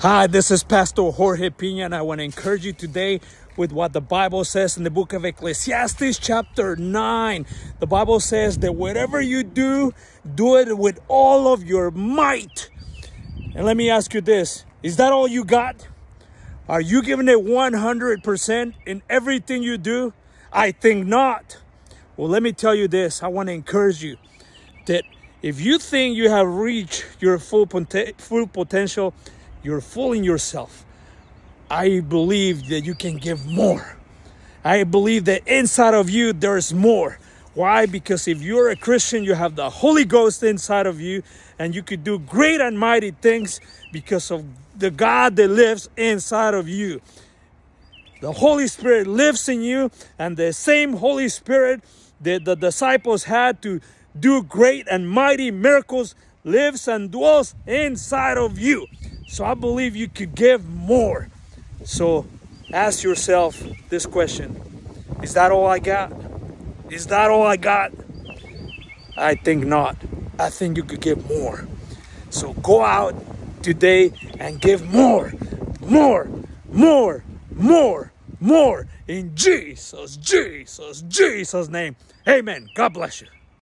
Hi, this is Pastor Jorge Pina, and I want to encourage you today with what the Bible says in the book of Ecclesiastes, chapter 9. The Bible says that whatever you do, do it with all of your might. And let me ask you this is that all you got? Are you giving it 100% in everything you do? I think not. Well, let me tell you this I want to encourage you that if you think you have reached your full, pot- full potential, you're fooling yourself. I believe that you can give more. I believe that inside of you there's more. Why? Because if you're a Christian, you have the Holy Ghost inside of you, and you could do great and mighty things because of the God that lives inside of you. The Holy Spirit lives in you, and the same Holy Spirit that the disciples had to do great and mighty miracles lives and dwells inside of you. So I believe you could give more. So ask yourself this question Is that all I got? Is that all I got? I think not. I think you could give more. So go out today and give more, more, more, more, more in Jesus, Jesus, Jesus' name. Amen. God bless you.